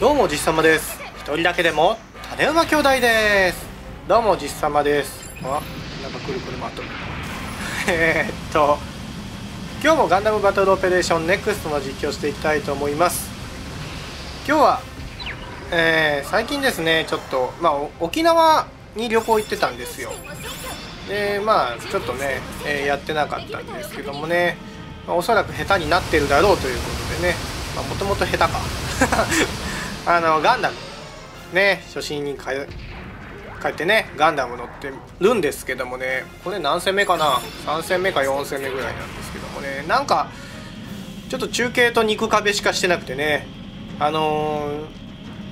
どうも実様です。一人だけでも種馬兄弟です。どうも実様です。あなんかくるくる回っとるえーっと今日もガンダムバトルオペレーション NEXT の実況していきたいと思います。今日は、えー最近ですねちょっと、まあ、お沖縄に旅行行ってたんですよ。でまあちょっとね、えーやってなかったんですけどもね、まあおそらく下手になってるだろうということでねもともと下手か。あのガンダム。ね初心に帰帰ってねガンダム乗ってるんですけどもね。これ何戦目かな？3戦目か4戦目ぐらいなんですけどもね。なんかちょっと中継と肉壁しかしてなくてね。あの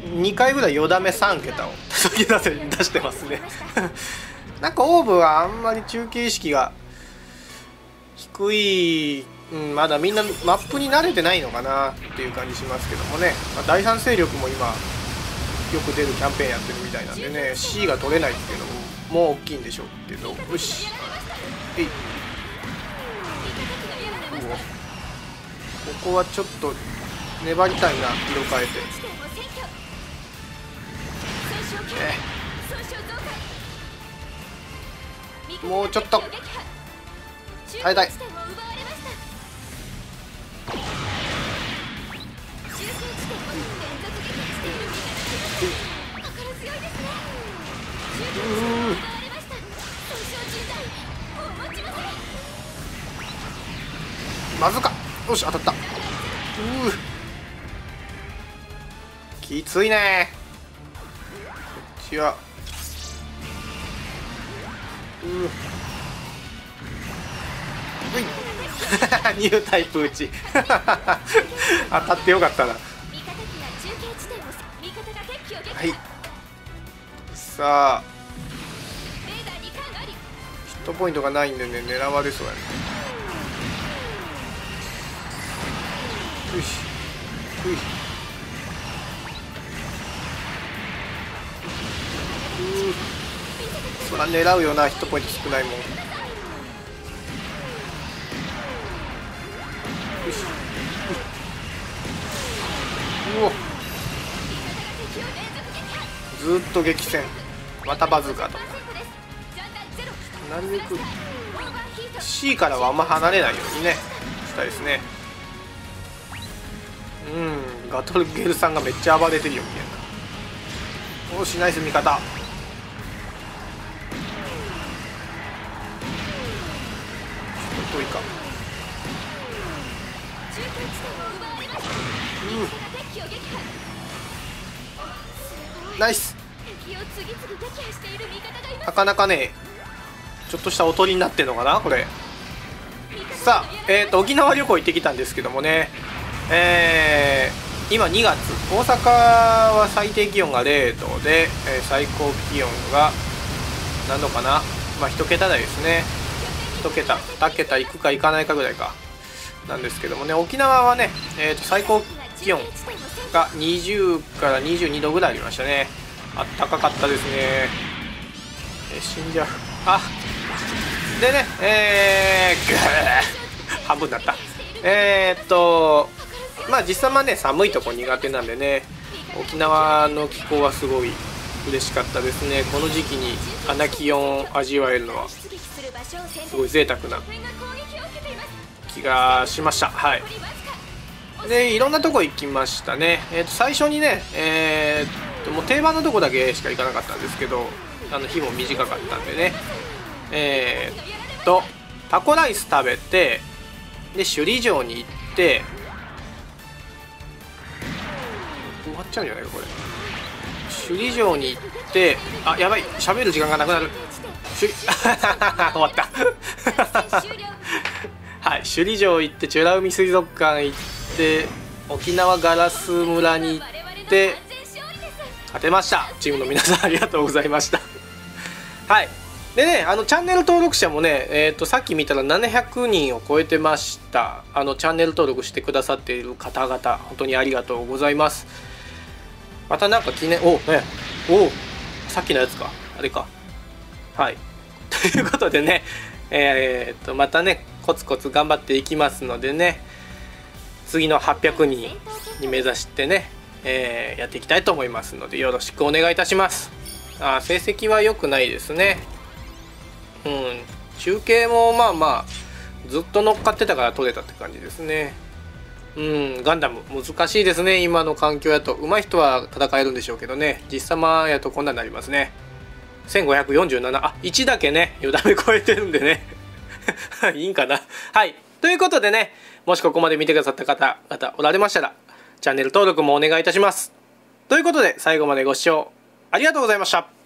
ー、2回ぐらいよだめ3桁を 出せ出してますね。なんかオーブはあんまり中継意識が低い、うん、まだみんなマップに慣れてないのかなっていう感じしますけどもね、まあ第三勢力も今よく出るキャンペーンやってるみたいなんでね C が取れないっていうのももう大きいんでしょうけど。よし。えい。うおここはちょっと粘りたいな色変えて。もうちょっと。耐えたい。まずか。よし当たった。うー。きついね。こっちは。うー。うい ニュータイプ打ち。当たってよかったな。はい。さあ。ヒットポイントがないんでね狙われそうやね。よし。よいうー。そら狙うよなヒットポイント少ないもんずっと激戦。またバズーカと。なるべく C からはあんま離れないようにね。したいですね。うん。ガトルゲルさんがめっちゃ暴れてるよみたいな。おしナイス味方。ちょっと遠いか。ナイス。なかなかねちょっとしたおとりになってるのかなこれ。さあ、えー、と沖縄旅行行ってきたんですけどもね。えー今2月。大阪は最低気温が0度で、えー最高気温が何度かな。まあ1桁台ですね。1桁。2桁いくかいかないかぐらいかなんですけどもね沖縄はね、えー、と最高気温が20から22度ぐらいありましたね。あったかかったですね。え死んじゃう。あでねえー、ぐー半分だった。えー、っとまあ実際はね寒いとこ苦手なんでね沖縄の気候はすごい嬉しかったですね。この時期にあんな気温を味わえるのはすごい贅沢な気がしました。はい。でいろんなとこ行きましたね。えー、と最初にねえー、っともう定番のとこだけしか行かなかったんですけどあの日も短かったんでね。えー、っとタコライス食べてで首里城に行って終わっちゃうんじゃないかこれ。首里城に行ってあやばい。喋る時間がなくなる。終わった。はい首里城行って美ら海水族館行って沖縄ガラス村に行って勝てました。チームの皆さん ありがとうございました。はい。でねあのチャンネル登録者もね、えー、とさっき見たら700人を超えてました。あのチャンネル登録してくださっている方々本当にありがとうございます。またなんか記念おね。おさっきのやつか。あれか。はい。ということでねえー、とまたねコツコツ頑張っていきますのでね次の800人に目指してね、えー、やっていきたいと思いますのでよろしくお願いいたします。あ成績は良くないですね。うん。中継もまあまあずっと乗っかってたから取れたって感じですね。うん。ガンダム難しいですね。今の環境やと。上手い人は戦えるんでしょうけどね。実様やとこんなになりますね。1547あ1だけね。よだめ超えてるんでね。いいんかな。はい。ということでねもしここまで見てくださった方々おられましたらチャンネル登録もお願いいたします。ということで最後までご視聴ありがとうございました。